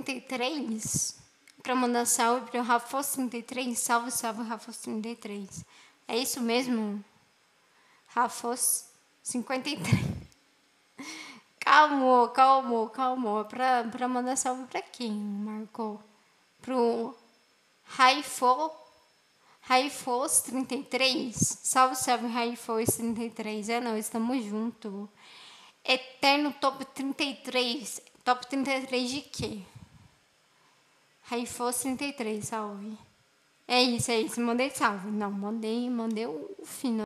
33 para mandar salve para o Rafos 33. Salve, salve, Rafos 33. É isso mesmo? Rafos 53. Calma, calma, calma. Para pra mandar salve para quem, Marcou? Pro Raifo. Raifos 33. Salve, salve, Raifos 33. É, nós estamos juntos. Eterno Top 33. Top 33 de quê? Raifos 33, salve. É isso, é isso. Mandei salve. Não, mandei, mandei o fino.